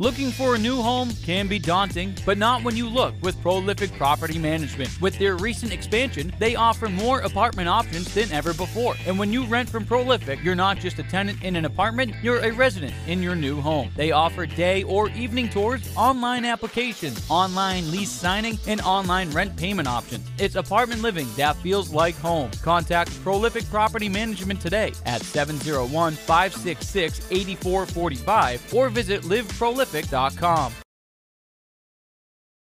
Looking for a new home can be daunting, but not when you look with Prolific Property Management. With their recent expansion, they offer more apartment options than ever before. And when you rent from Prolific, you're not just a tenant in an apartment, you're a resident in your new home. They offer day or evening tours, online applications, online lease signing, and online rent payment options. It's apartment living that feels like home. Contact Prolific Property Management today at 701 566 8445 or visit liveprolific.com.